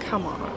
Come on.